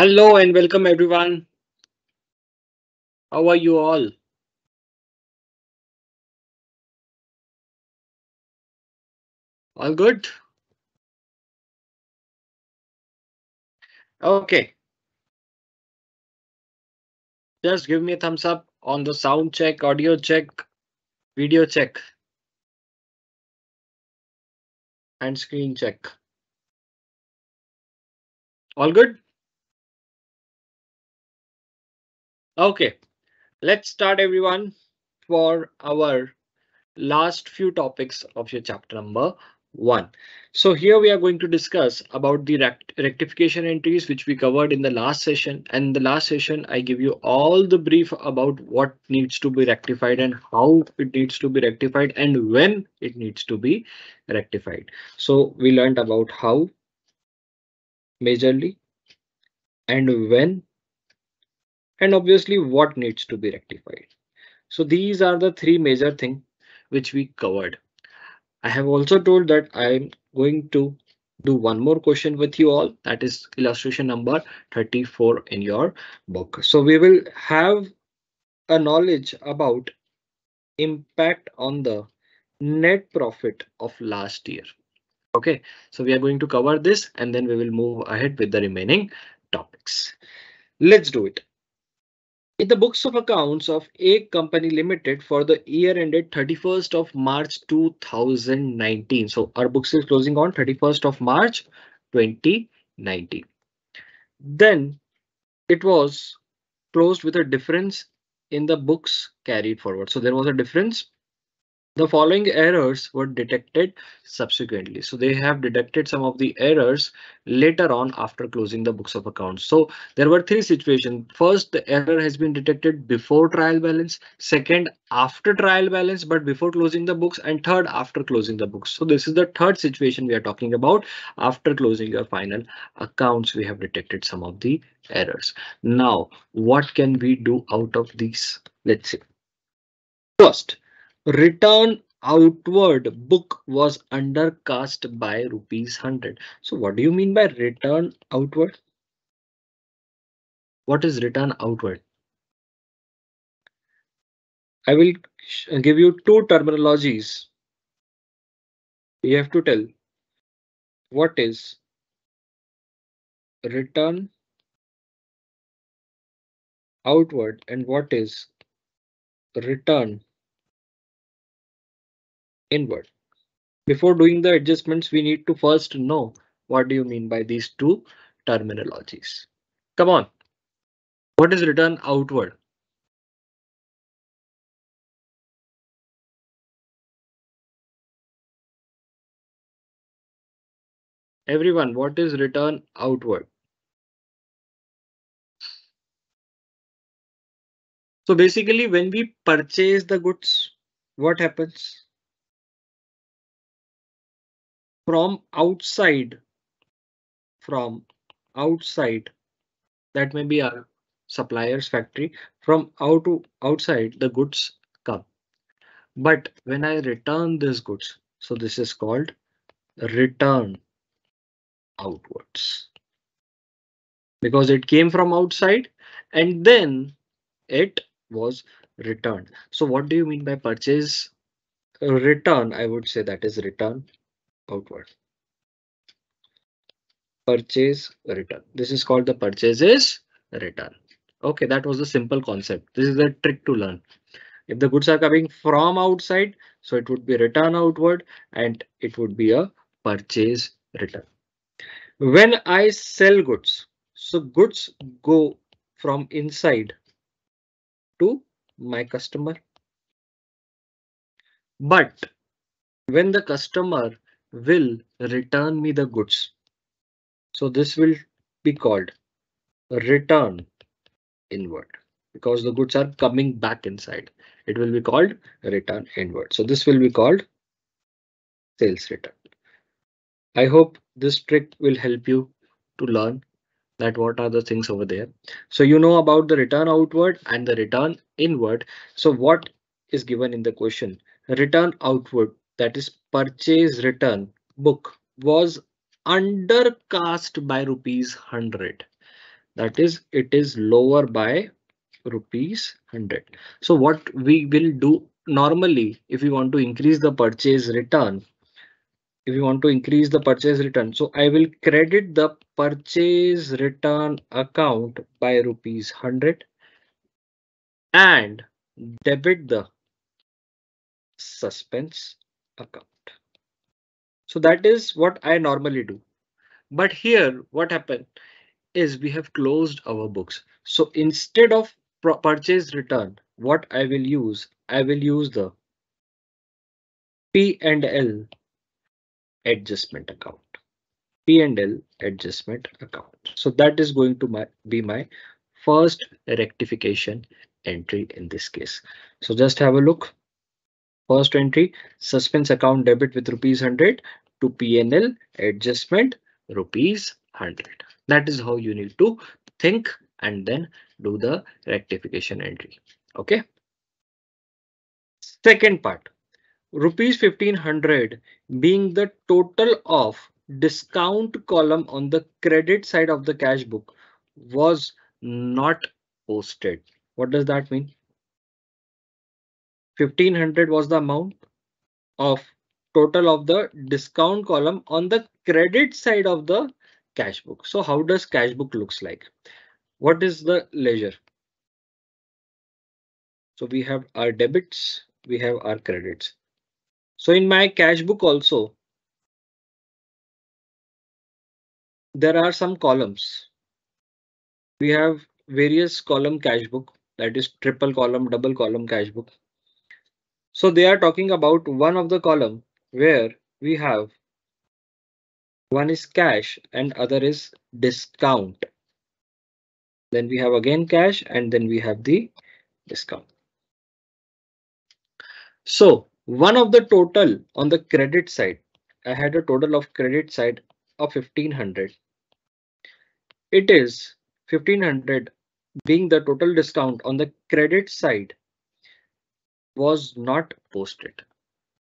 Hello and welcome everyone. How are you all? All good? Okay. Just give me a thumbs up on the sound check, audio check, video check. And screen check. All good? Okay, let's start everyone for our last few topics of your chapter number one. So here we are going to discuss about the rect rectification entries which we covered in the last session. And the last session, I give you all the brief about what needs to be rectified and how it needs to be rectified and when it needs to be rectified. So we learned about how majorly and when and obviously what needs to be rectified. So these are the three major things which we covered. I have also told that I'm going to do one more question with you all that is illustration number 34 in your book. So we will have a knowledge about impact on the net profit of last year. Okay, so we are going to cover this and then we will move ahead with the remaining topics. Let's do it. In the books of accounts of A Company Limited for the year ended 31st of March 2019. So our books is closing on 31st of March 2019. Then it was closed with a difference in the books carried forward. So there was a difference the following errors were detected subsequently. So they have detected some of the errors later on after closing the books of accounts. So there were three situations. First, the error has been detected before trial balance. Second, after trial balance, but before closing the books. And third, after closing the books. So this is the third situation we are talking about. After closing your final accounts, we have detected some of the errors. Now, what can we do out of these? Let's see. First, return outward book was undercast by rupees 100 so what do you mean by return outward? What is return outward? I will give you two terminologies. You have to tell. What is return outward and what is return inward. Before doing the adjustments, we need to first know what do you mean by these two terminologies. Come on. What is return outward? Everyone, what is return outward? So basically, when we purchase the goods, what happens? From outside from outside that may be our supplier's factory from out to outside the goods come. But when i return these goods so this is called return outwards. Because it came from outside and then it was returned. So what do you mean by purchase return? I would say that is return outward. Purchase return. This is called the purchases return. Okay, that was the simple concept. This is the trick to learn. If the goods are coming from outside, so it would be return outward and it would be a purchase return. When I sell goods, so goods go from inside to my customer. But when the customer will return me the goods. So this will be called return inward because the goods are coming back inside. It will be called return inward. So this will be called sales return. I hope this trick will help you to learn that what are the things over there. So you know about the return outward and the return inward. So what is given in the question? Return outward that is purchase return book was undercast by rupees 100 That is, it is lower by rupees 100. So what we will do normally, if we want to increase the purchase return, if you want to increase the purchase return, so I will credit the purchase return account by rupees 100 and debit the suspense account. So that is what I normally do. But here what happened is we have closed our books. So instead of purchase return, what I will use, I will use the P and L adjustment account. P and L adjustment account. So that is going to my, be my first rectification entry in this case. So just have a look. First entry, suspense account debit with rupees 100 to PNL adjustment rupees 100. That is how you need to think and then do the rectification entry. Okay. Second part, rupees 1500 being the total of discount column on the credit side of the cash book was not posted. What does that mean? 1500 was the amount of total of the discount column on the credit side of the cash book. So how does cash book looks like? What is the ledger? So we have our debits, we have our credits. So in my cash book also, there are some columns. We have various column cash book that is triple column, double column cash book. So they are talking about one of the column where we have one is cash and other is discount. Then we have again cash and then we have the discount. So one of the total on the credit side, I had a total of credit side of 1500. It is 1500 being the total discount on the credit side was not posted.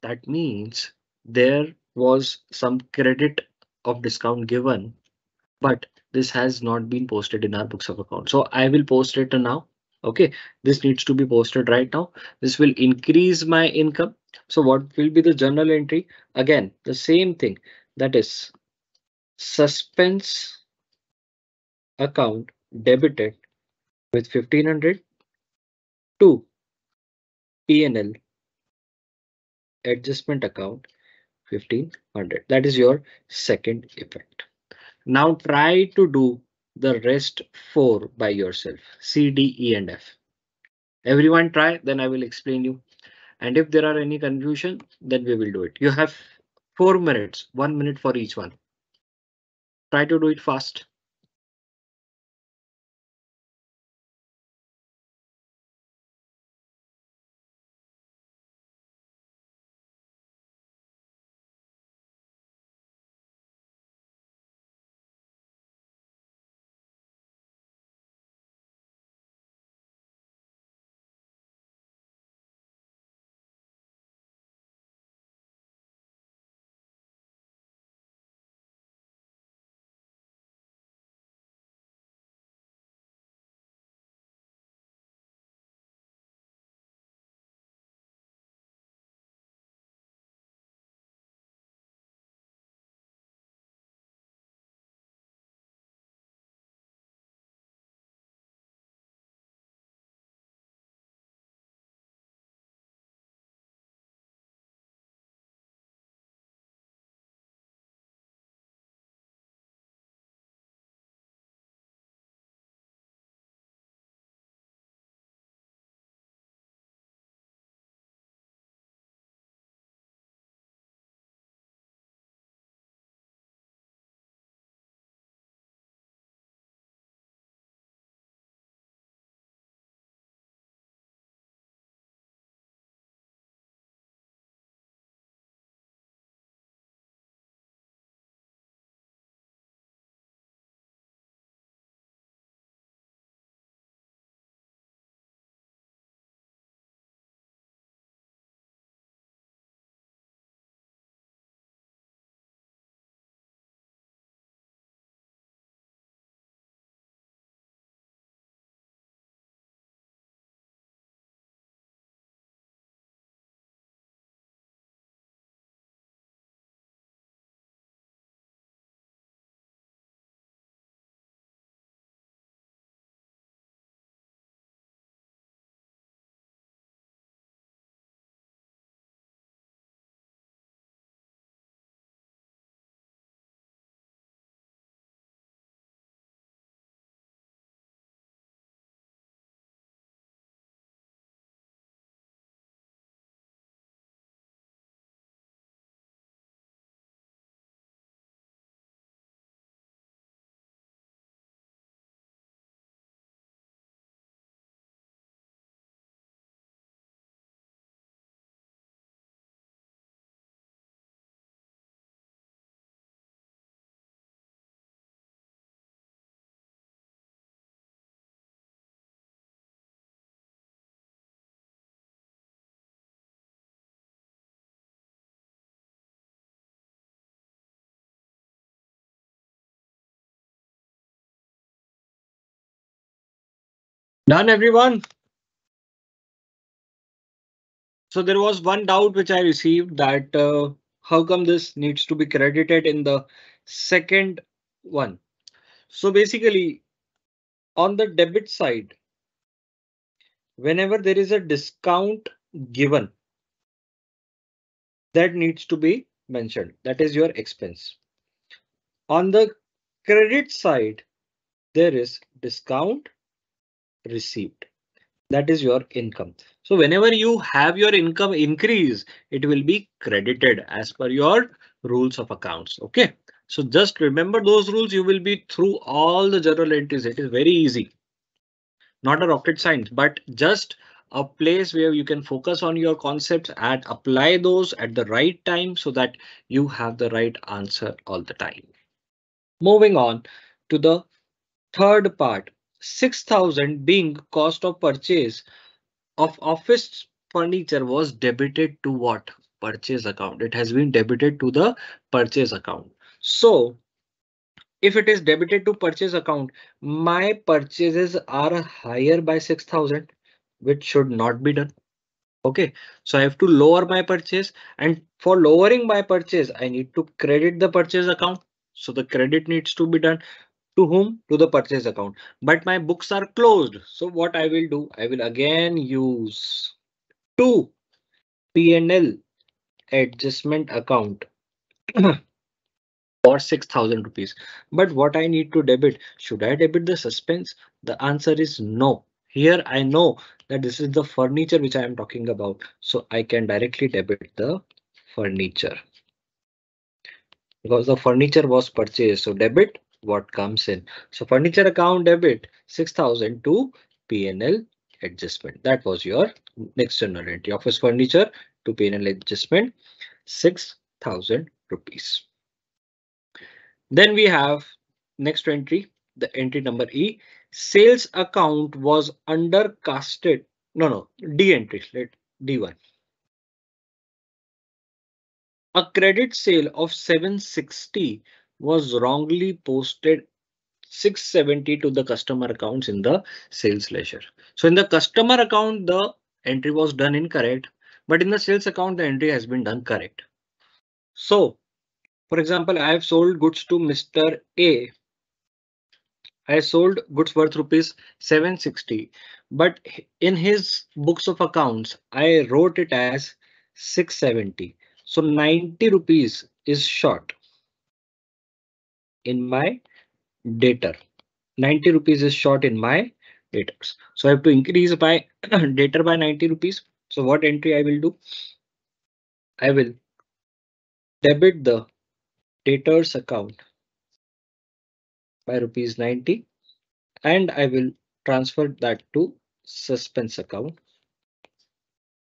That means there was some credit of discount given, but this has not been posted in our books of account. So I will post it now. Okay, this needs to be posted right now. This will increase my income. So what will be the journal entry? Again, the same thing that is suspense account debited with 1500 to PNL adjustment account 1500. That is your second effect. Now try to do the rest four by yourself. C, D, E, and F. Everyone try, then I will explain you. And if there are any confusion, then we will do it. You have four minutes, one minute for each one. Try to do it fast. Done, everyone? So there was one doubt which I received that uh, how come this needs to be credited in the second one. So basically on the debit side, whenever there is a discount given, that needs to be mentioned. That is your expense. On the credit side, there is discount received. That is your income. So whenever you have your income increase, it will be credited as per your rules of accounts. OK, so just remember those rules. You will be through all the journal entries. It is very easy. Not a rocket science, but just a place where you can focus on your concepts and apply those at the right time so that you have the right answer all the time. Moving on to the third part, 6000 being cost of purchase of office furniture was debited to what? Purchase account. It has been debited to the purchase account. So if it is debited to purchase account, my purchases are higher by 6000 which should not be done. OK, so I have to lower my purchase and for lowering my purchase, I need to credit the purchase account. So the credit needs to be done to whom? To the purchase account. But my books are closed. So what i will do? I will again use two pnl adjustment account for 6000 rupees. But what i need to debit? Should i debit the suspense? The answer is no. Here I know that this is the furniture which I am talking about. So I can directly debit the furniture. Because the furniture was purchased. So debit what comes in. So furniture account debit 6000 to PNL adjustment. That was your next journal entry. Office furniture to PNL adjustment 6000 rupees. Then we have next entry, the entry number E sales account was undercasted. No, no, D entry, let D1. A credit sale of 760 was wrongly posted 670 to the customer accounts in the sales ledger. So in the customer account, the entry was done incorrect, but in the sales account, the entry has been done correct. So, for example, I have sold goods to Mr. A I sold goods worth rupees 760, but in his books of accounts, I wrote it as 670. So 90 rupees is short in my debtor. 90 rupees is short in my debtors. So I have to increase my debtor by 90 rupees. So what entry I will do? I will debit the debtors account by rupees 90 and I will transfer that to suspense account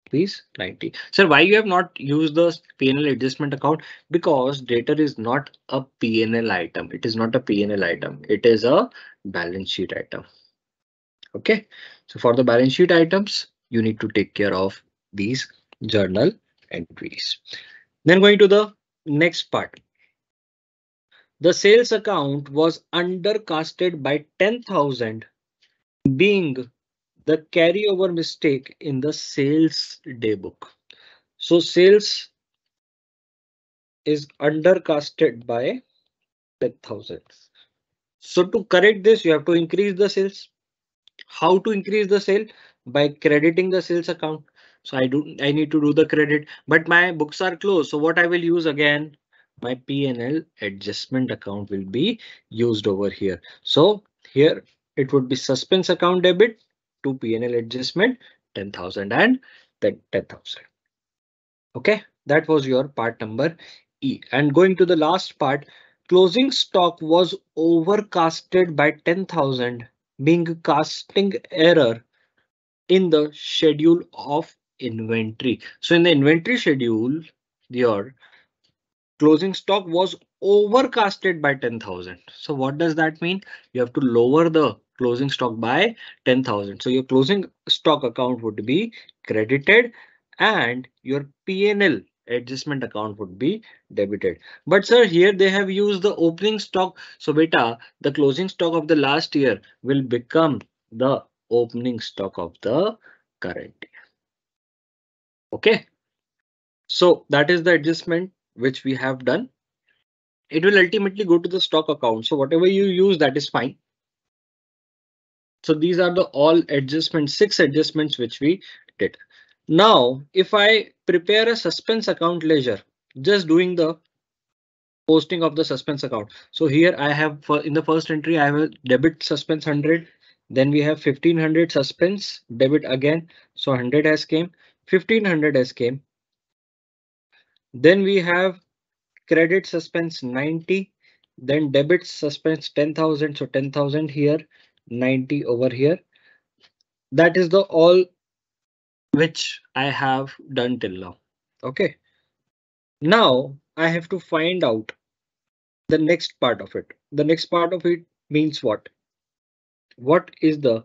rupees 90. Sir, why you have not used the PNL adjustment account? Because debtor is not a PNL item. It is not a PNL item. It is a balance sheet item. Okay, so for the balance sheet items, you need to take care of these journal entries. Then going to the next part. The sales account was undercasted by 10,000 being the carryover mistake in the sales daybook. So sales is undercasted by 10,000. So to correct this, you have to increase the sales. How to increase the sale? By crediting the sales account. So I do I need to do the credit, but my books are closed. So what I will use again my PNL adjustment account will be used over here. So here it would be suspense account debit to PNL adjustment 10,000 and then 10,000. Okay, that was your part number E. And going to the last part, closing stock was overcasted by 10,000 being casting error in the schedule of inventory. So in the inventory schedule, your closing stock was overcasted by 10,000. So what does that mean? You have to lower the closing stock by 10,000. So your closing stock account would be credited and your PNL adjustment account would be debited. But sir, here they have used the opening stock. So beta, the closing stock of the last year will become the opening stock of the current year. Okay. So that is the adjustment which we have done. It will ultimately go to the stock account. So whatever you use, that is fine. So these are the all adjustments, six adjustments which we did. Now, if I prepare a suspense account ledger, just doing the posting of the suspense account. So here I have for in the first entry, I have a debit suspense 100. Then we have 1500 suspense debit again. So 100 has came, 1500 has came. Then we have credit suspense 90. Then debit suspense 10,000. So 10,000 here, 90 over here. That is the all which I have done till now. Okay. Now I have to find out the next part of it. The next part of it means what? What is the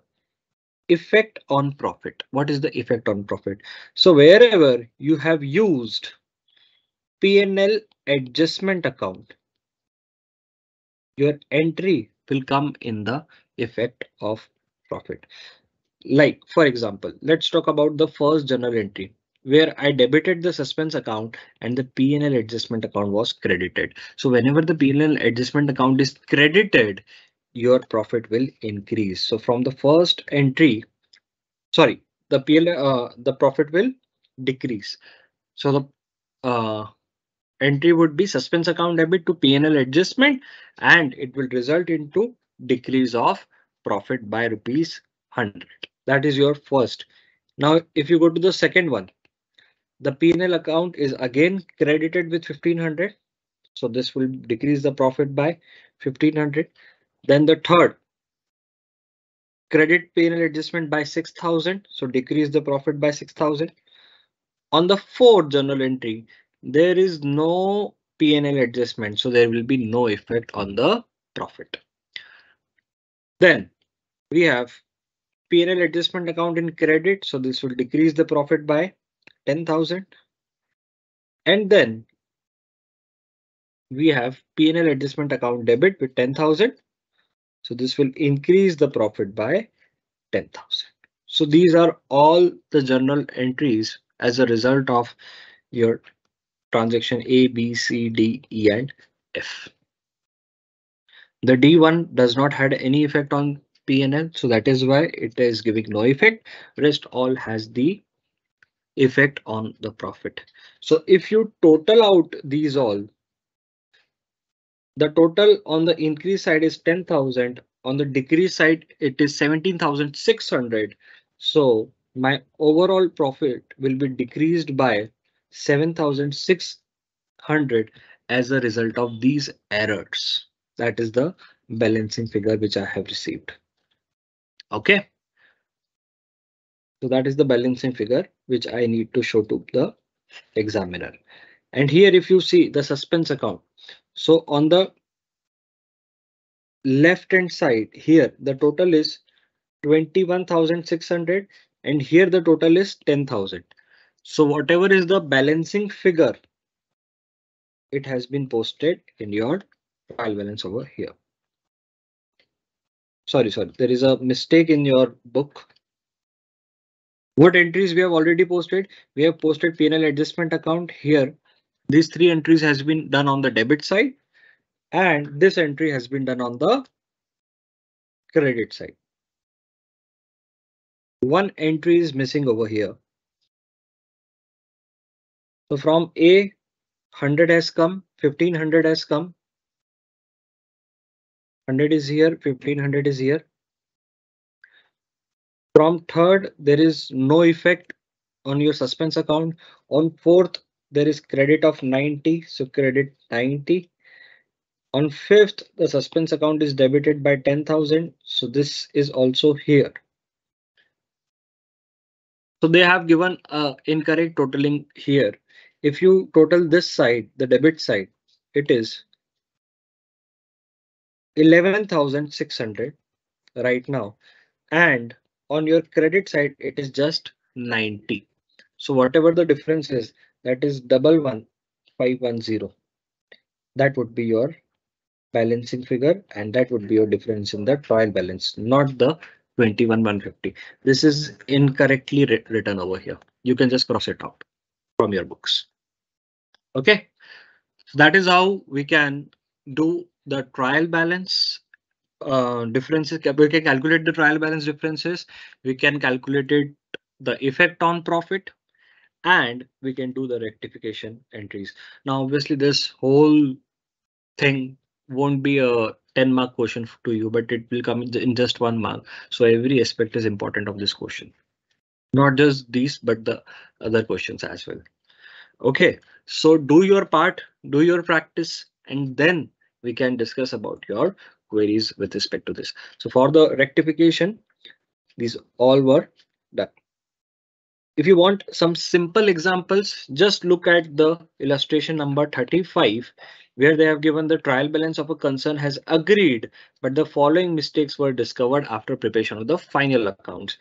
effect on profit? What is the effect on profit? So wherever you have used PNL adjustment account, your entry will come in the effect of profit. Like for example, let's talk about the first journal entry where I debited the suspense account and the PNL adjustment account was credited. So whenever the PNL adjustment account is credited, your profit will increase. So from the first entry, sorry, the PNL, uh, the profit will decrease. So the uh, entry would be suspense account debit to PNL adjustment and it will result into decrease of profit by rupees 100. That is your first. Now, if you go to the second one, the PNL account is again credited with 1500. So this will decrease the profit by 1500. Then the third credit PNL adjustment by 6000. So decrease the profit by 6000. On the fourth journal entry, there is no PNL adjustment. So there will be no effect on the profit. Then we have PNL adjustment account in credit. So this will decrease the profit by 10,000. And then we have PNL adjustment account debit with 10,000. So this will increase the profit by 10,000. So these are all the journal entries as a result of your transaction A, B, C, D, E, and F. The D1 does not had any effect on PNL, so that is why it is giving no effect. Rest all has the effect on the profit. So if you total out these all, the total on the increase side is 10,000. On the decrease side, it is 17,600. So my overall profit will be decreased by 7,600 as a result of these errors. That is the balancing figure which I have received. Okay. So that is the balancing figure which I need to show to the examiner. And here if you see the suspense account. So on the left hand side here the total is 21,600 and here the total is 10,000. So whatever is the balancing figure it has been posted in your trial balance over here. Sorry, sorry, there is a mistake in your book. What entries we have already posted? We have posted PNL adjustment account here. These three entries has been done on the debit side and this entry has been done on the credit side. One entry is missing over here. So from A, 100 has come, 1500 has come. 100 is here, 1500 is here. From third, there is no effect on your suspense account. On fourth, there is credit of 90, so credit 90. On fifth, the suspense account is debited by 10,000, so this is also here. So they have given a incorrect totaling here. If you total this side, the debit side, it is 11,600 right now. And on your credit side, it is just 90. So whatever the difference is, that is double one five one zero. That would be your balancing figure and that would be your difference in the trial balance, not the 21 150 this is incorrectly written over here you can just cross it out from your books okay so that is how we can do the trial balance uh, differences. We can calculate the trial balance differences. We can calculate it, the effect on profit and we can do the rectification entries. Now, obviously this whole thing won't be a 10 mark question to you, but it will come in just one mark. So every aspect is important of this question. Not just these, but the other questions as well. Okay, so do your part, do your practice, and then we can discuss about your queries with respect to this. So for the rectification, these all were done. If you want some simple examples, just look at the illustration number 35, where they have given the trial balance of a concern has agreed, but the following mistakes were discovered after preparation of the final accounts.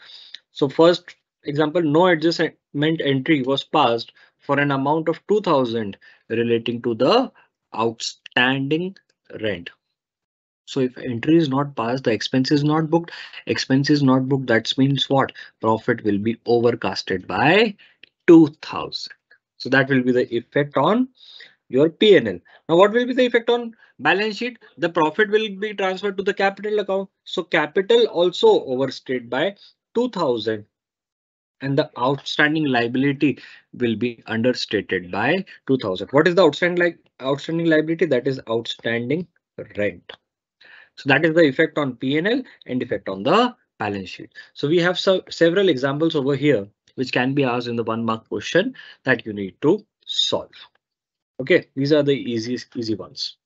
So first example, no adjustment entry was passed for an amount of 2000 relating to the outstanding rent. So if entry is not passed, the expense is not booked. Expense is not booked. That means what? Profit will be overcasted by 2000. So that will be the effect on your PNL. Now what will be the effect on balance sheet? The profit will be transferred to the capital account. So capital also overstated by 2000 and the outstanding liability will be understated by 2000. What is the outstanding like outstanding liability? That is outstanding rent. So that is the effect on PNL and effect on the balance sheet. So we have so several examples over here which can be asked in the one mark question that you need to solve. Okay, these are the easiest easy ones.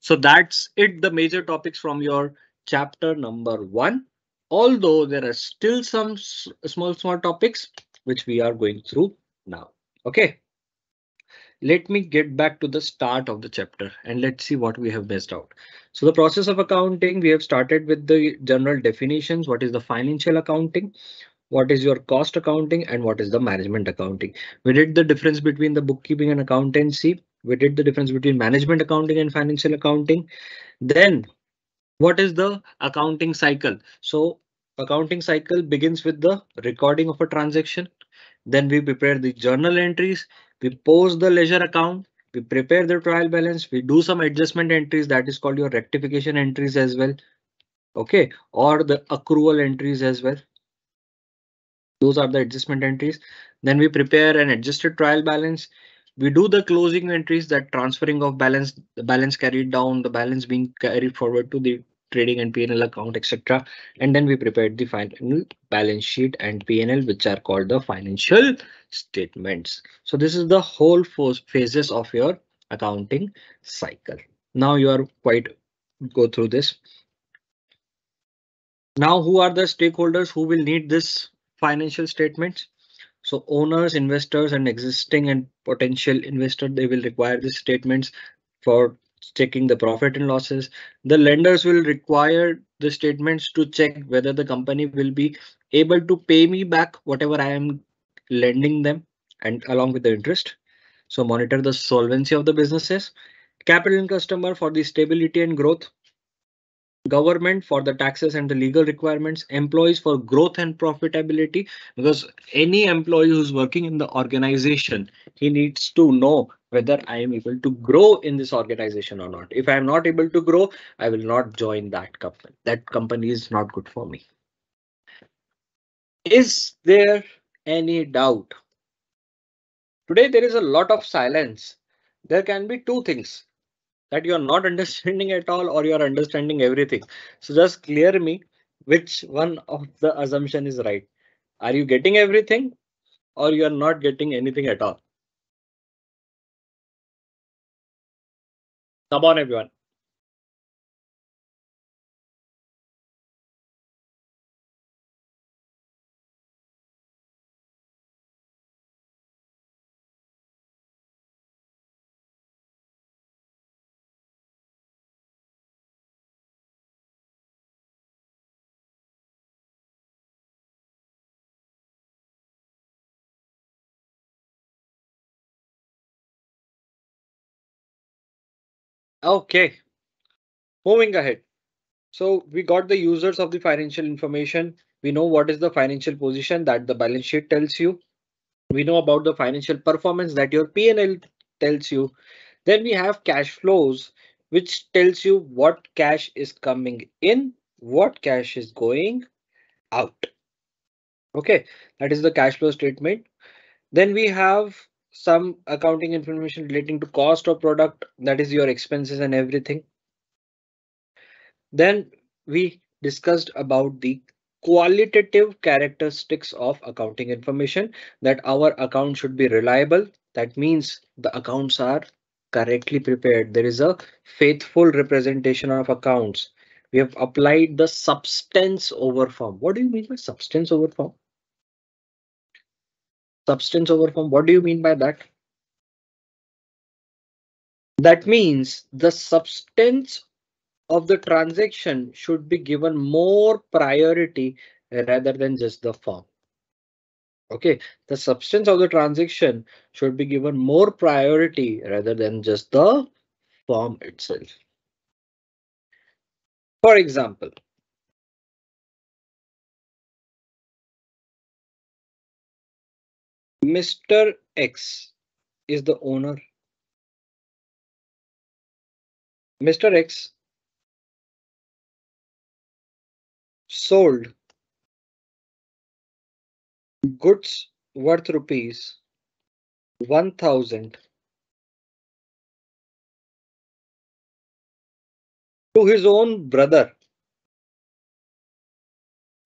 So that's it, the major topics from your chapter number one. Although there are still some small, small topics which we are going through now. Okay let me get back to the start of the chapter and let's see what we have missed out. So the process of accounting, we have started with the general definitions. What is the financial accounting? What is your cost accounting and what is the management accounting? We did the difference between the bookkeeping and accountancy. We did the difference between management accounting and financial accounting. Then what is the accounting cycle? So accounting cycle begins with the recording of a transaction. Then we prepare the journal entries we post the ledger account, we prepare the trial balance, we do some adjustment entries that is called your rectification entries as well. Okay, or the accrual entries as well. Those are the adjustment entries. Then we prepare an adjusted trial balance. We do the closing entries that transferring of balance, the balance carried down, the balance being carried forward to the trading and PNL account, etc. And then we prepared the final balance sheet and PNL, which are called the financial statements. So this is the whole phases of your accounting cycle. Now you are quite go through this. Now, who are the stakeholders who will need this financial statements? So owners, investors, and existing and potential investor, they will require these statements for checking the profit and losses. The lenders will require the statements to check whether the company will be able to pay me back whatever I am lending them and along with the interest. So monitor the solvency of the businesses. Capital and customer for the stability and growth government for the taxes and the legal requirements, employees for growth and profitability, because any employee who's working in the organization, he needs to know whether I am able to grow in this organization or not. If I am not able to grow, I will not join that company. That company is not good for me. Is there any doubt? Today, there is a lot of silence. There can be two things that you are not understanding at all or you are understanding everything. So just clear me which one of the assumption is right. Are you getting everything or you are not getting anything at all? Come on, everyone. Okay, moving ahead. So we got the users of the financial information. We know what is the financial position that the balance sheet tells you. We know about the financial performance that your P&L tells you. Then we have cash flows, which tells you what cash is coming in, what cash is going out. Okay, that is the cash flow statement. Then we have some accounting information relating to cost of product, that is your expenses and everything. Then we discussed about the qualitative characteristics of accounting information that our account should be reliable. That means the accounts are correctly prepared. There is a faithful representation of accounts. We have applied the substance over form. What do you mean by substance over form? Substance over form. What do you mean by that? That means the substance of the transaction should be given more priority rather than just the form. Okay, the substance of the transaction should be given more priority rather than just the form itself. For example, Mr. X is the owner. Mr. X sold goods worth rupees 1000 to his own brother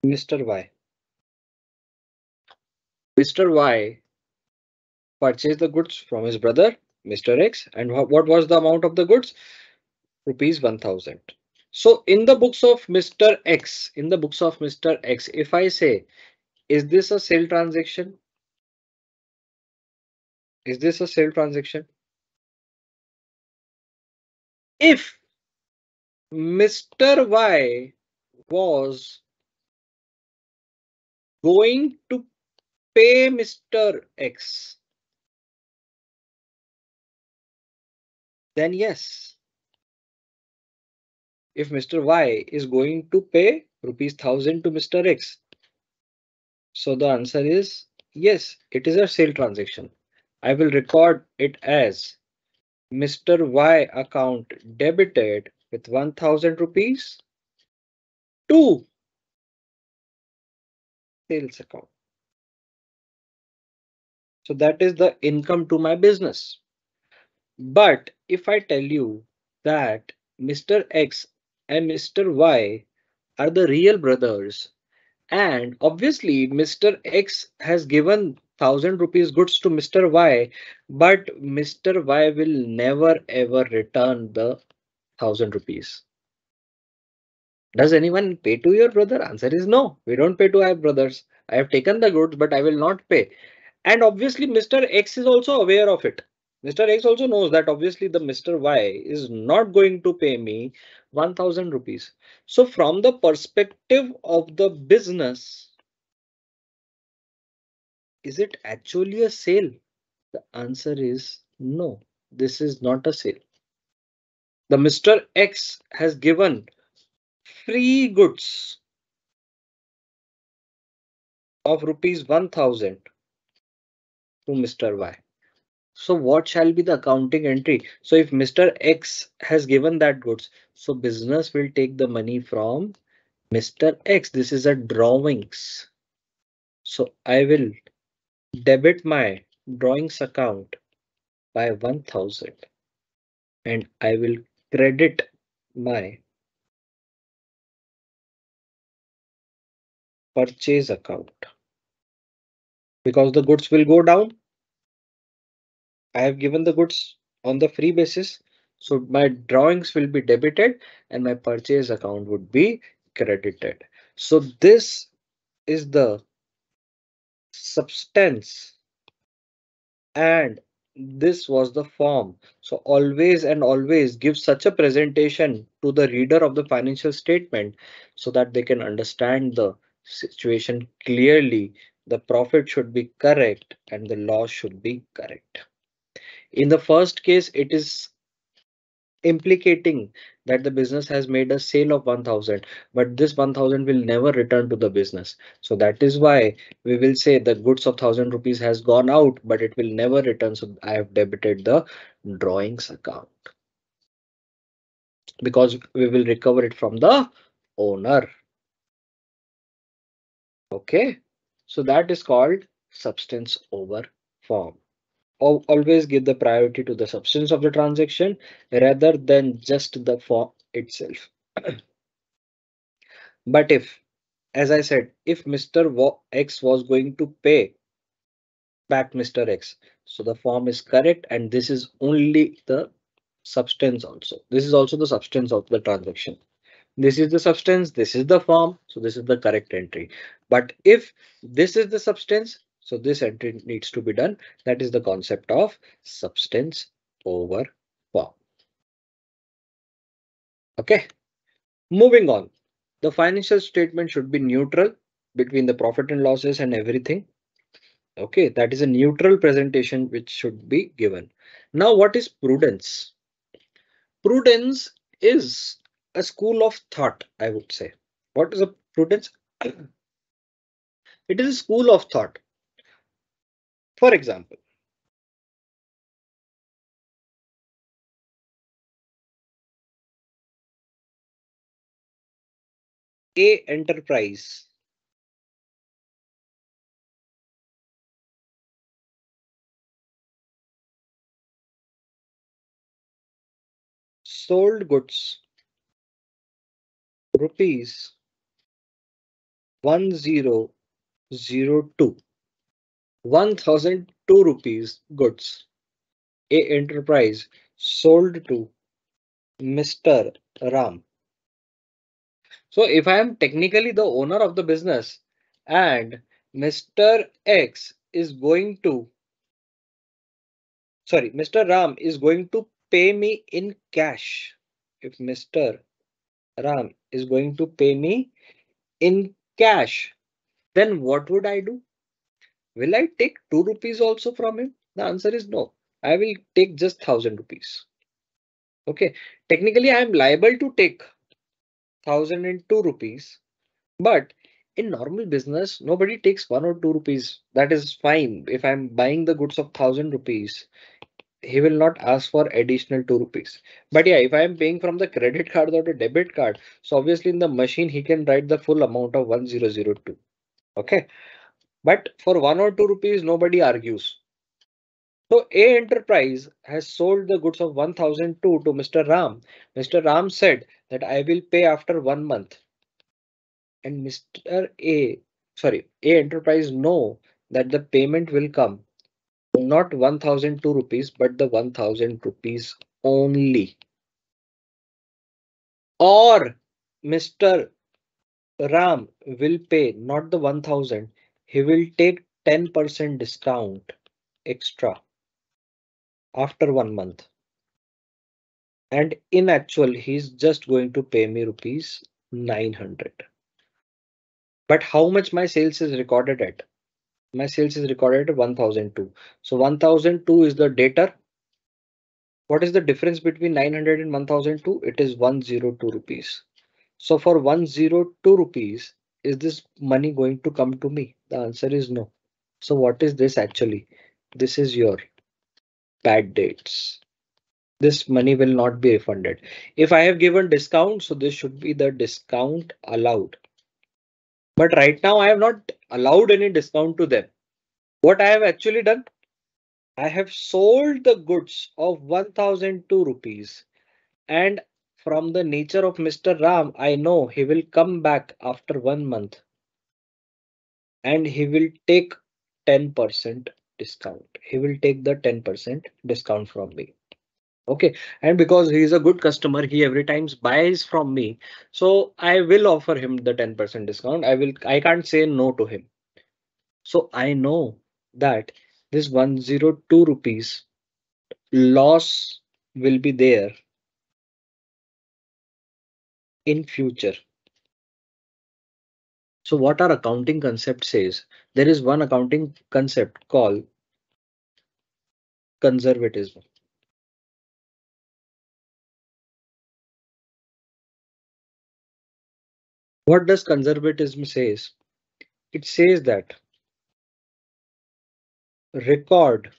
Mr. Y. Mr. Y purchased the goods from his brother Mr. X and what was the amount of the goods rupees 1000 so in the books of Mr. X, in the books of Mr. X, if I say, is this a sale transaction? Is this a sale transaction? If Mr. Y was going to pay Mr. X, then yes, if Mr. Y is going to pay rupees 1000 to Mr. X? So the answer is yes, it is a sale transaction. I will record it as Mr. Y account debited with 1000 rupees to sales account. So that is the income to my business. But if I tell you that Mr. X and Mr. Y are the real brothers. And obviously, Mr. X has given thousand rupees goods to Mr. Y, but Mr. Y will never ever return the thousand rupees. Does anyone pay to your brother? Answer is no. We don't pay to our brothers. I have taken the goods, but I will not pay. And obviously, Mr. X is also aware of it. Mr. X also knows that obviously the Mr. Y is not going to pay me 1000 rupees. So from the perspective of the business, is it actually a sale? The answer is no, this is not a sale. The Mr. X has given free goods of rupees 1000 to Mr. Y. So what shall be the accounting entry? So if Mr. X has given that goods, so business will take the money from Mr. X. This is a drawings. So I will debit my drawings account by 1000 and I will credit my purchase account because the goods will go down I have given the goods on the free basis. So my drawings will be debited and my purchase account would be credited. So this is the substance and this was the form. So always and always give such a presentation to the reader of the financial statement so that they can understand the situation clearly. The profit should be correct and the loss should be correct. In the first case, it is implicating that the business has made a sale of 1000 but this 1000 will never return to the business. So that is why we will say the goods of 1000 rupees has gone out but it will never return. So i have debited the drawings account because we will recover it from the owner. Okay? So that is called substance over form always give the priority to the substance of the transaction rather than just the form itself. but if, as I said, if Mr. X was going to pay back Mr. X, so the form is correct and this is only the substance also. This is also the substance of the transaction. This is the substance, this is the form, so this is the correct entry. But if this is the substance, so this entry needs to be done. That is the concept of substance over form. Okay, moving on. The financial statement should be neutral between the profit and losses and everything. Okay, that is a neutral presentation which should be given. Now, what is prudence? Prudence is a school of thought, I would say. What is a prudence? It is a school of thought for example, A enterprise. Sold goods rupees 1002 1002 rupees goods a enterprise sold to Mr. Ram. So if I am technically the owner of the business and Mr. X is going to sorry, Mr. Ram is going to pay me in cash. If Mr. Ram is going to pay me in cash, then what would I do? Will I take 2 rupees also from him? The answer is no. I will take just 1000 rupees. Okay, technically I am liable to take 1002 rupees, but in normal business, nobody takes 1 or 2 rupees. That is fine. If I'm buying the goods of 1000 rupees, he will not ask for additional 2 rupees. But yeah, if I am paying from the credit card or the debit card, so obviously in the machine, he can write the full amount of 1002. Okay, but for one or two rupees, nobody argues. So A enterprise has sold the goods of 1002 to Mr. Ram. Mr. Ram said that I will pay after one month. And Mr. A, sorry, A enterprise know that the payment will come not 1002 rupees, but the 1000 rupees only. Or Mr. Ram will pay not the 1000, he will take 10% discount extra after one month. And in actual, he's just going to pay me rupees 900. But how much my sales is recorded at? My sales is recorded at 1002. So 1002 is the data. What is the difference between 900 and 1002? It is 102 rupees. So for 102 rupees, is this money going to come to me? The answer is no. So what is this actually? This is your bad debts. This money will not be refunded. If I have given discount, so this should be the discount allowed. But right now I have not allowed any discount to them. What I have actually done, I have sold the goods of 1002 rupees and from the nature of Mr. Ram, I know he will come back after one month and he will take 10% discount. He will take the 10% discount from me. Okay, and because he is a good customer, he every times buys from me. So I will offer him the 10% discount. I will I can't say no to him. So I know that this 102 rupees loss will be there in future. So what our accounting concept says, there is one accounting concept called conservatism. What does conservatism says? It says that record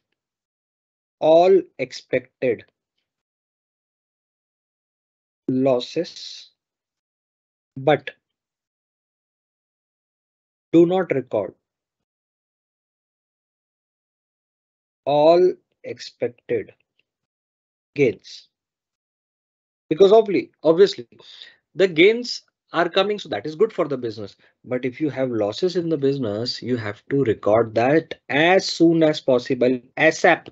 all expected losses but do not record. All expected gains. Because obviously obviously the gains are coming so that is good for the business. But if you have losses in the business you have to record that as soon as possible asap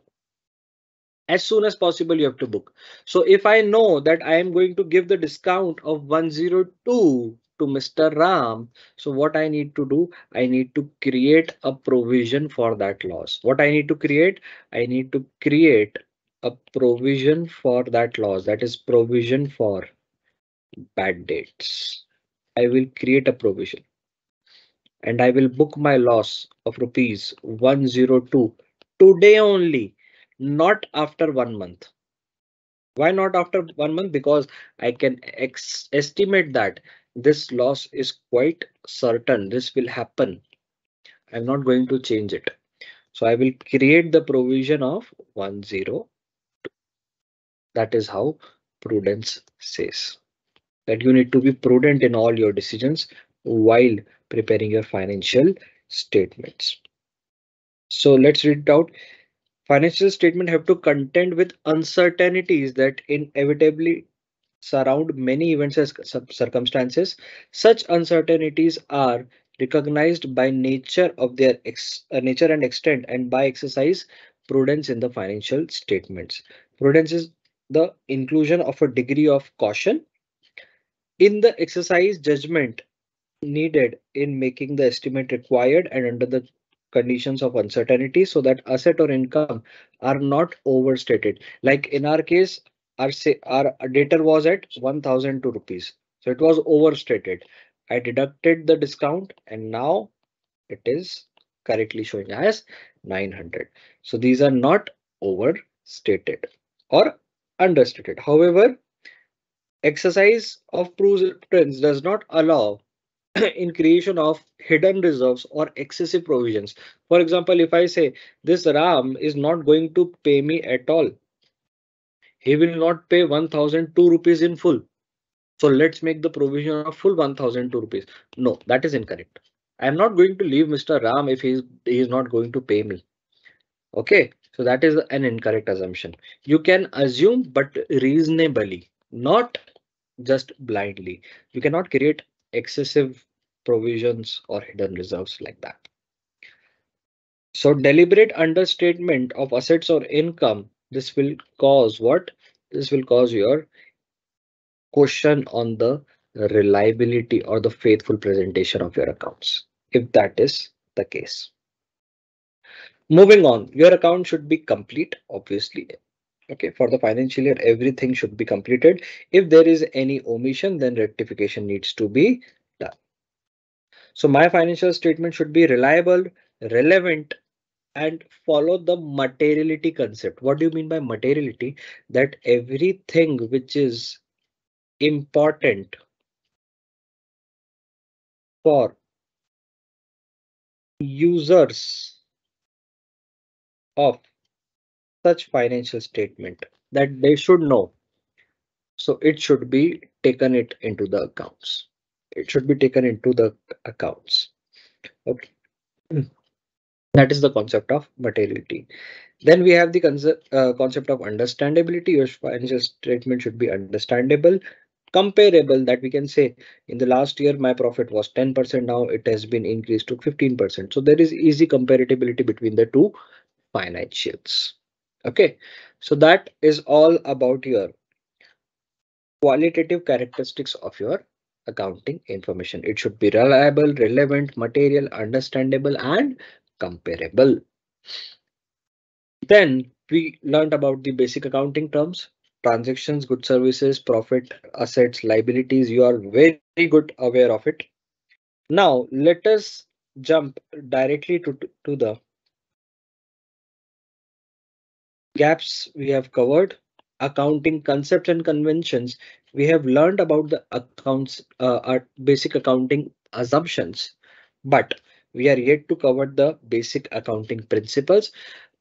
as soon as possible you have to book so if i know that i am going to give the discount of 102 to Mr. Ram. So what I need to do, I need to create a provision for that loss. What I need to create, I need to create a provision for that loss. That is provision for bad debts. I will create a provision and I will book my loss of rupees 102 today only, not after one month. Why not after one month? Because I can estimate that this loss is quite certain. This will happen. I'm not going to change it. So i will create the provision of 1 0 that is how prudence says that you need to be prudent in all your decisions while preparing your financial statements. So let's read it out financial statement have to contend with uncertainties that inevitably surround many events as circumstances. Such uncertainties are recognized by nature of their uh, nature and extent and by exercise prudence in the financial statements. Prudence is the inclusion of a degree of caution in the exercise judgment needed in making the estimate required and under the conditions of uncertainty so that asset or income are not overstated. Like in our case, our say our was at 1002 rupees. So it was overstated. I deducted the discount and now it is correctly showing as 900 so these are not overstated or understated. However exercise of prudence does not allow in creation of hidden reserves or excessive provisions for example if i say this ram is not going to pay me at all he will not pay 1002 rupees in full. So let's make the provision of full 1002 rupees. No, that is incorrect. I am not going to leave Mr. Ram if he is, he is not going to pay me. Okay, so that is an incorrect assumption. You can assume, but reasonably, not just blindly. You cannot create excessive provisions or hidden reserves like that. So deliberate understatement of assets or income this will cause what this will cause your question on the reliability or the faithful presentation of your accounts if that is the case moving on your account should be complete obviously okay for the financial year everything should be completed if there is any omission then rectification needs to be done so my financial statement should be reliable relevant and follow the materiality concept. What do you mean by materiality? That everything which is important for users of such financial statement that they should know. So it should be taken it into the accounts. It should be taken into the accounts. Okay. That is the concept of materiality. Then we have the concept, uh, concept of understandability. Your financial statement should be understandable, comparable that we can say in the last year my profit was 10% now it has been increased to 15% so there is easy comparability between the two financials okay so that is all about your qualitative characteristics of your accounting information it should be reliable relevant material understandable and comparable. Then we learned about the basic accounting terms, transactions, good services, profit, assets, liabilities. You are very good aware of it. Now let us jump directly to, to the gaps we have covered, accounting concepts and conventions we have learned about the accounts, uh, basic accounting assumptions, but we are yet to cover the basic accounting principles.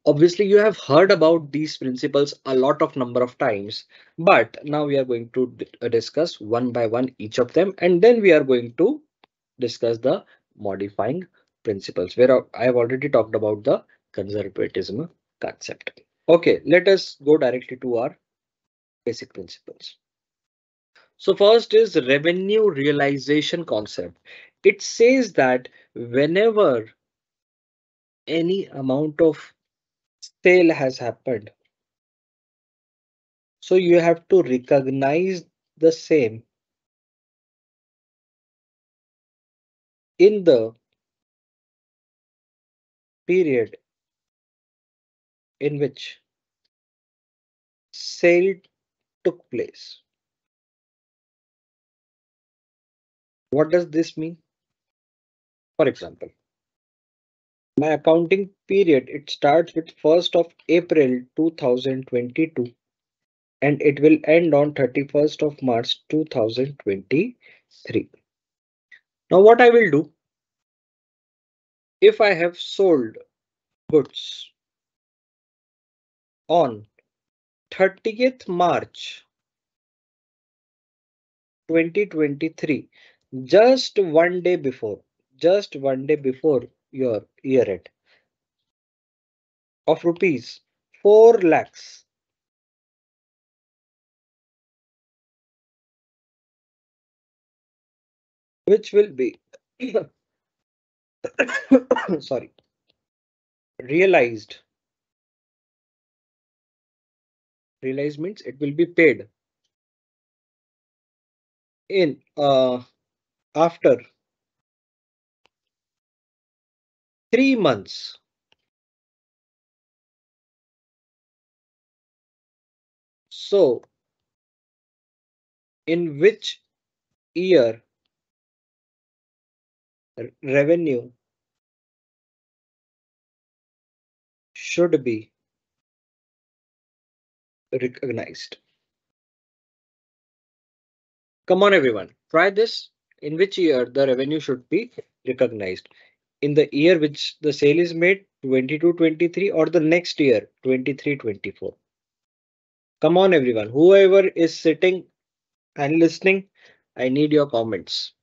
Obviously, you have heard about these principles a lot of number of times, but now we are going to uh, discuss one by one each of them, and then we are going to discuss the modifying principles where I have already talked about the conservatism concept. Okay, let us go directly to our basic principles. So first is revenue realization concept. It says that whenever any amount of sale has happened, so you have to recognize the same in the period in which sale took place. What does this mean? For example, my accounting period, it starts with 1st of April 2022 and it will end on 31st of March 2023. Now what I will do, if I have sold goods on 30th March 2023 just one day before just one day before your year end of rupees 4 lakhs. Which will be sorry realized realized means it will be paid in uh after three months. So in which year revenue should be recognized. Come on everyone. Try this. In which year the revenue should be recognized? In the year which the sale is made 22 23 or the next year 23 24 come on everyone. Whoever is sitting and listening i need your comments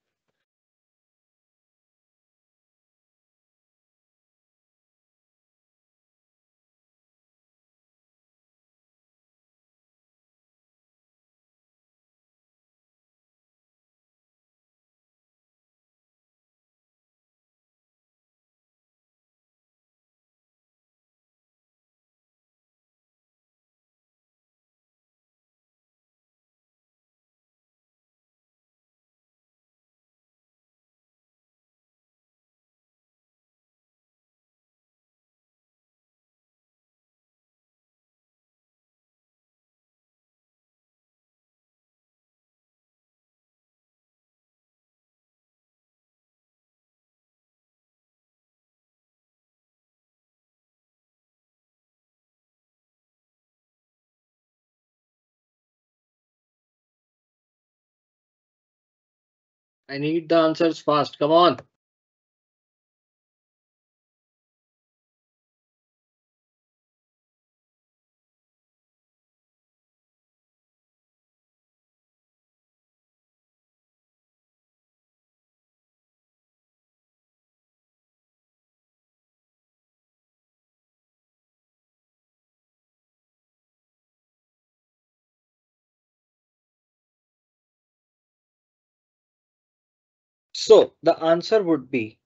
I need the answers fast. Come on. So the answer would be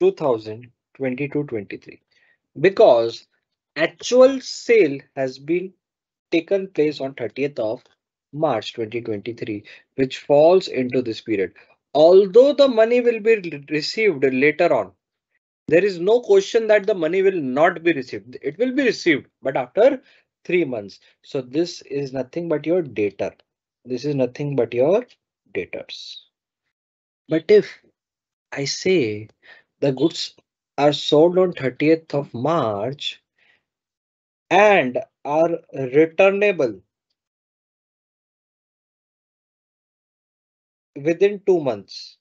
2022-23 because actual sale has been taken place on 30th of March 2023, which falls into this period. Although the money will be received later on, there is no question that the money will not be received. It will be received, but after three months. So this is nothing but your debtor. This is nothing but your debtors. But if I say the goods are sold on 30th of March and are returnable within two months,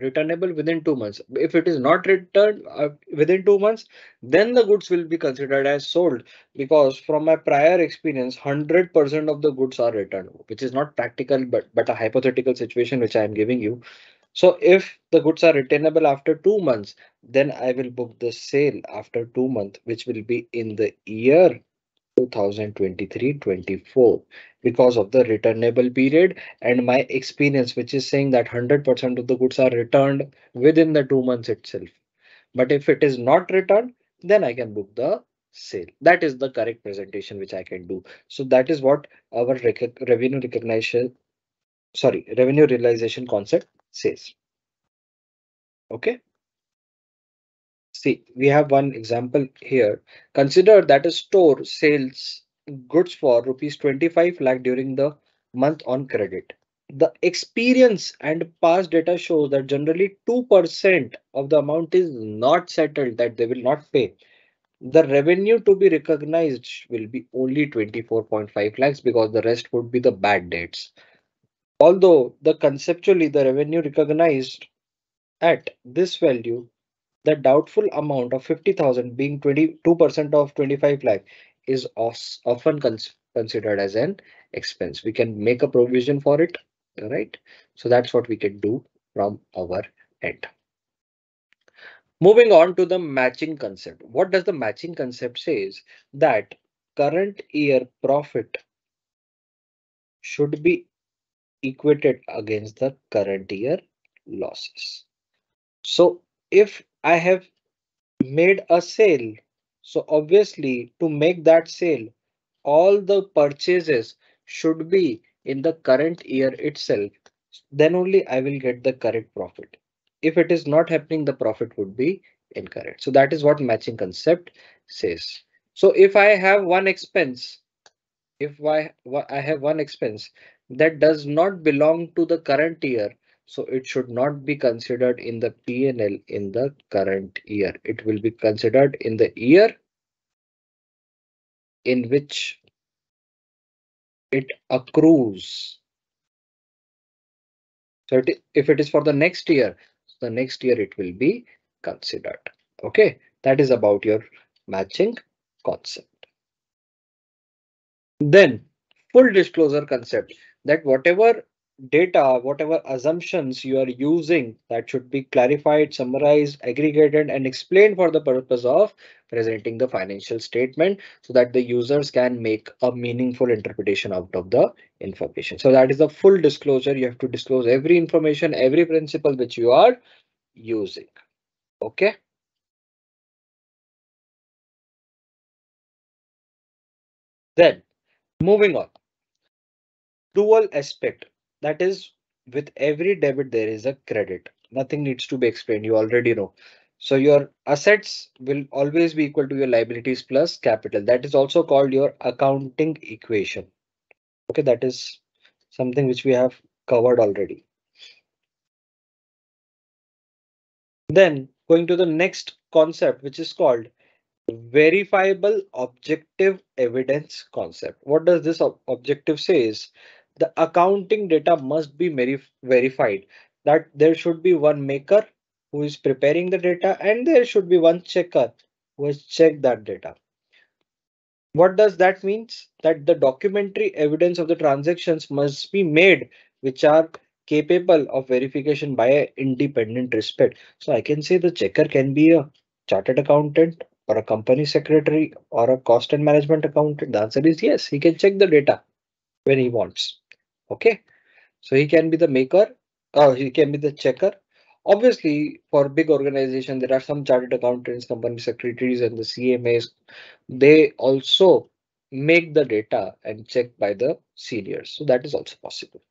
returnable within two months. If it is not returned uh, within two months, then the goods will be considered as sold because from my prior experience, 100% of the goods are returned, which is not practical, but, but a hypothetical situation which I am giving you. So if the goods are returnable after two months, then I will book the sale after two months, which will be in the year 2023-24 because of the returnable period and my experience which is saying that 100% of the goods are returned within the two months itself. But if it is not returned, then I can book the sale. That is the correct presentation which I can do. So that is what our rec revenue recognition, sorry, revenue realization concept says. Okay. See, we have one example here. Consider that a store sells goods for rupees 25 lakh during the month on credit. The experience and past data shows that generally 2% of the amount is not settled that they will not pay. The revenue to be recognized will be only 24.5 lakhs because the rest would be the bad debts. Although the conceptually the revenue recognized at this value the doubtful amount of 50,000 being 22% of 25 lakh is often cons considered as an expense. We can make a provision for it, right? So that's what we can do from our end. Moving on to the matching concept. What does the matching concept says? That current year profit should be equated against the current year losses. So if I have made a sale. So obviously to make that sale, all the purchases should be in the current year itself. Then only I will get the correct profit. If it is not happening, the profit would be incorrect. So that is what matching concept says. So if I have one expense, if I, I have one expense that does not belong to the current year, so it should not be considered in the PNL in the current year. It will be considered in the year in which it accrues. So it, if it is for the next year, the next year it will be considered. Okay, that is about your matching concept. Then full disclosure concept that whatever data, whatever assumptions you are using, that should be clarified, summarized, aggregated, and explained for the purpose of presenting the financial statement so that the users can make a meaningful interpretation out of the information. So that is the full disclosure. You have to disclose every information, every principle which you are using. Okay. Then moving on. Dual aspect that is with every debit there is a credit. Nothing needs to be explained. You already know. So your assets will always be equal to your liabilities plus capital. That is also called your accounting equation. Okay that is something which we have covered already. Then going to the next concept which is called verifiable objective evidence concept. What does this ob objective say is the accounting data must be verified that there should be one maker who is preparing the data and there should be one checker who has checked that data. What does that means? That the documentary evidence of the transactions must be made which are capable of verification by an independent respect. So I can say the checker can be a chartered accountant or a company secretary or a cost and management accountant. The answer is yes, he can check the data when he wants okay? So he can be the maker uh, he can be the checker. Obviously for big organization there are some chartered accountants company secretaries and the cmas they also make the data and check by the seniors. So that is also possible.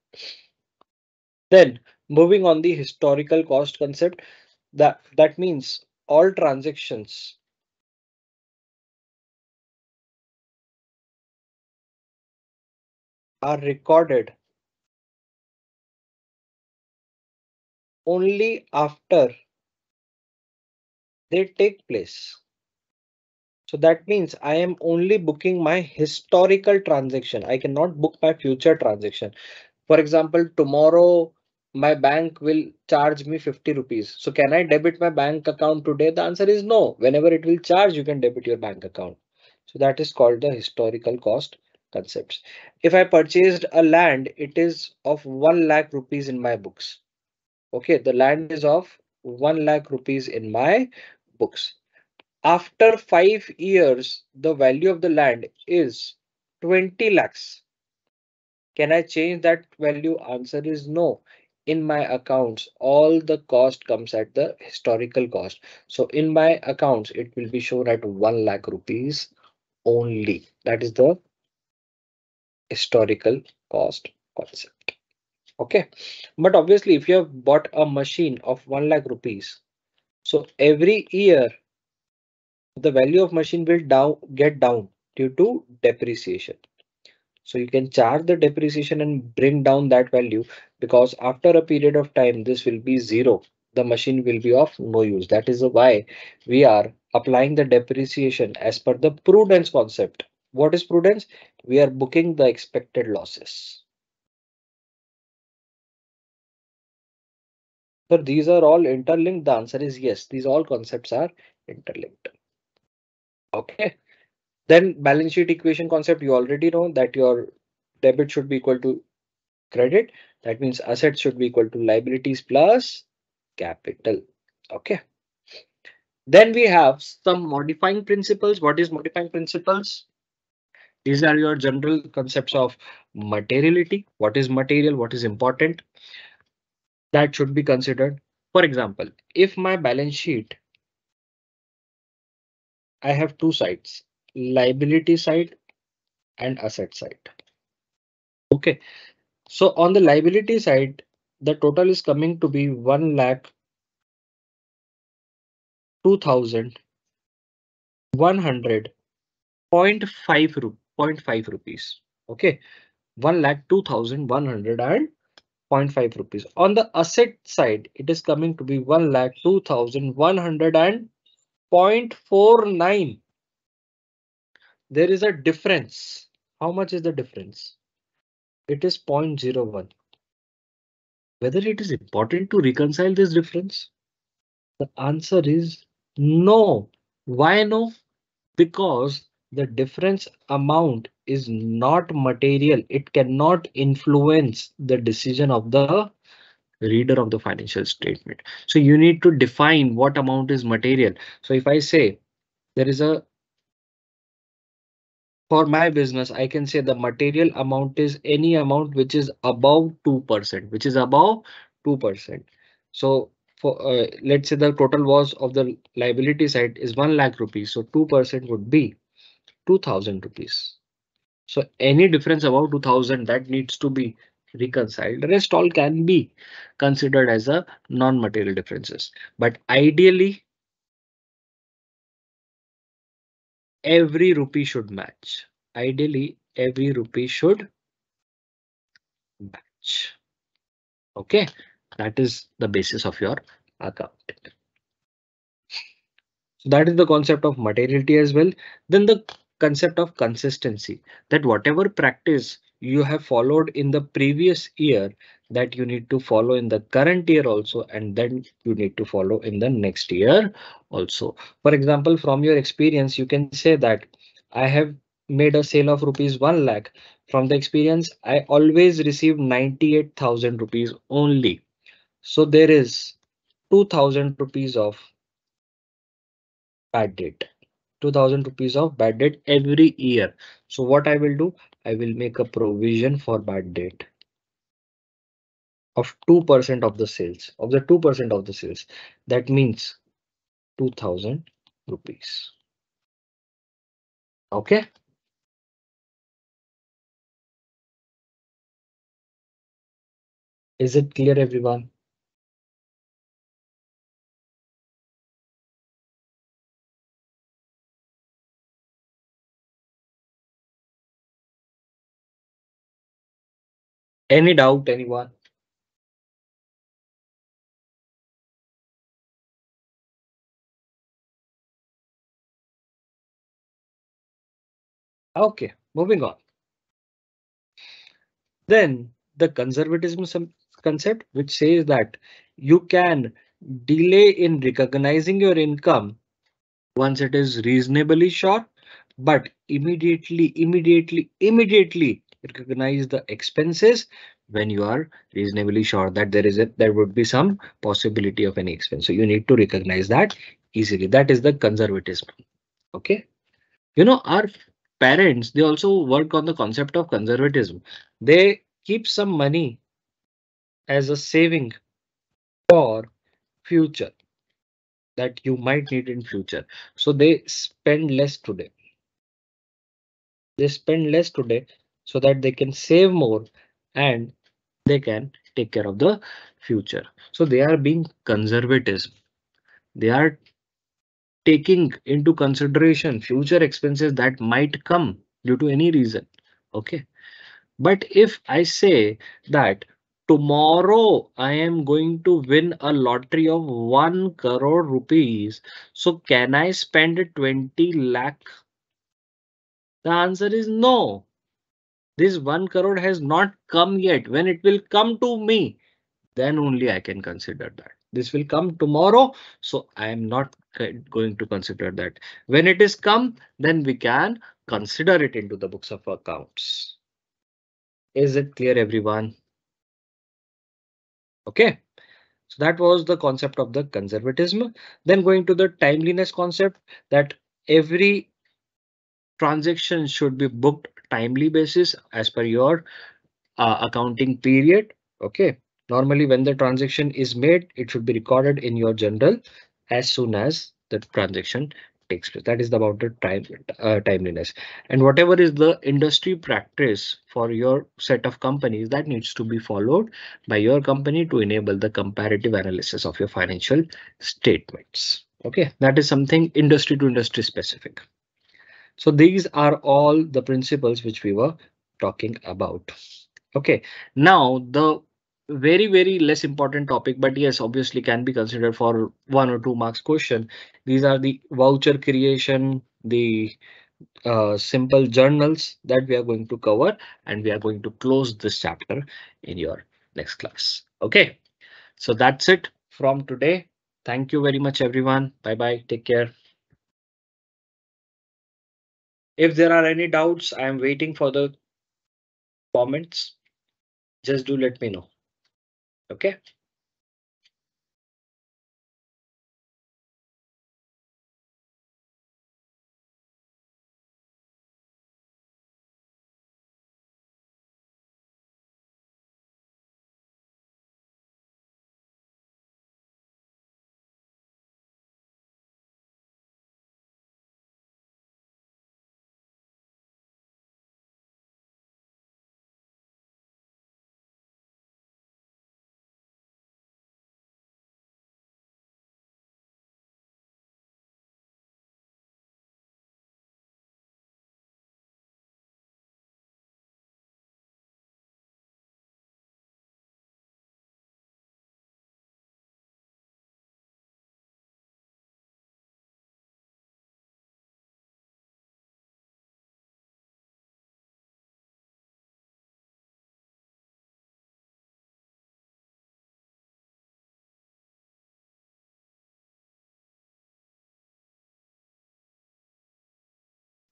Then moving on the historical cost concept that that means all transactions are recorded only after they take place. So that means I am only booking my historical transaction. I cannot book my future transaction. For example, tomorrow my bank will charge me 50 rupees. So can I debit my bank account today? The answer is no. Whenever it will charge, you can debit your bank account. So that is called the historical cost concepts. If I purchased a land, it is of 1 lakh rupees in my books. Okay, the land is of 1 lakh rupees in my books. After five years, the value of the land is 20 lakhs. Can I change that value? Answer is no in my accounts all the cost comes at the historical cost so in my accounts it will be shown at 1 lakh rupees only that is the historical cost concept okay but obviously if you have bought a machine of 1 lakh rupees so every year the value of machine will down get down due to depreciation so you can charge the depreciation and bring down that value because after a period of time, this will be zero. The machine will be of no use. That is why we are applying the depreciation as per the prudence concept. What is prudence? We are booking the expected losses. So these are all interlinked. The answer is yes. These all concepts are interlinked. Okay. Then balance sheet equation concept, you already know that your debit should be equal to credit. That means assets should be equal to liabilities plus capital. Okay. Then we have some modifying principles. What is modifying principles? These are your general concepts of materiality. What is material? What is important? That should be considered. For example, if my balance sheet, I have two sides, liability side and asset side. Okay, so on the liability side, the total is coming to be 1 lakh 2000 100 0.5 0.5 rupees. Okay, 1 lakh 2100 and 0.5 rupees. On the asset side, it is coming to be 1 lakh 2100 and 0.49 there is a difference. How much is the difference? It is 0.01. Whether it is important to reconcile this difference? The answer is no. Why no? Because the difference amount is not material. It cannot influence the decision of the reader of the financial statement. So you need to define what amount is material. So if I say there is a for my business, I can say the material amount is any amount which is above 2%, which is above 2%. So for uh, let's say the total was of the liability side is 1 lakh rupees. So 2% would be 2000 rupees. So any difference above 2000 that needs to be reconciled. Rest all can be considered as a non-material differences. But ideally, every rupee should match. Ideally, every rupee should match. Okay, that is the basis of your account. So that is the concept of materiality as well. Then the concept of consistency that whatever practice you have followed in the previous year that you need to follow in the current year also and then you need to follow in the next year also. For example from your experience you can say that i have made a sale of rupees 1 lakh. From the experience i always receive 98000 rupees only. So there is 2000 rupees of bad debt 2000 rupees of bad debt every year. So what i will do? I will make a provision for bad debt of 2% of the sales of the 2% of the sales. That means 2000 rupees. Okay? Is it clear everyone any doubt anyone Okay, moving on. Then the conservatism concept, which says that you can delay in recognizing your income once it is reasonably sure, but immediately, immediately, immediately recognize the expenses when you are reasonably sure that there is a there would be some possibility of any expense. So you need to recognize that easily. That is the conservatism. Okay. You know, our parents, they also work on the concept of conservatism. They keep some money as a saving for future that you might need in future. So they spend less today. They spend less today so that they can save more and they can take care of the future. So they are being conservative. They are taking into consideration future expenses that might come due to any reason. Okay. But if I say that tomorrow I am going to win a lottery of 1 crore rupees, so can I spend 20 lakh? The answer is no. This 1 crore has not come yet. When it will come to me, then only I can consider that. This will come tomorrow, so I am not going to consider that. When it is come, then we can consider it into the books of accounts. Is it clear, everyone? Okay, so that was the concept of the conservatism. Then going to the timeliness concept that every transaction should be booked timely basis as per your uh, accounting period. Okay, normally when the transaction is made, it should be recorded in your journal as soon as the transaction takes place. That is about the time uh, timeliness and whatever is the industry practice for your set of companies that needs to be followed by your company to enable the comparative analysis of your financial statements. Okay, that is something industry to industry specific. So these are all the principles which we were talking about. Okay, now the very very less important topic but yes obviously can be considered for one or two marks question. These are the voucher creation the uh, simple journals that we are going to cover and we are going to close this chapter in your next class. Okay. So that's it from today. Thank you very much everyone. Bye bye take care if there are any doubts i am waiting for the comments just do let me know Okay.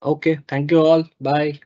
Okay, thank you all. Bye.